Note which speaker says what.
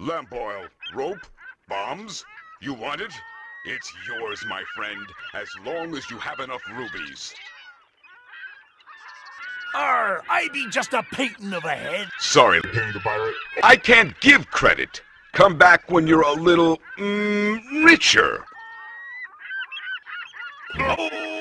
Speaker 1: Lamp oil, rope, bombs. You want it? It's yours, my friend, as long as you have enough rubies.
Speaker 2: Arr, I be just a painting of a head.
Speaker 1: Sorry,
Speaker 3: the pirate.
Speaker 1: I can't give credit. Come back when you're a little, mm, richer.
Speaker 2: Oh!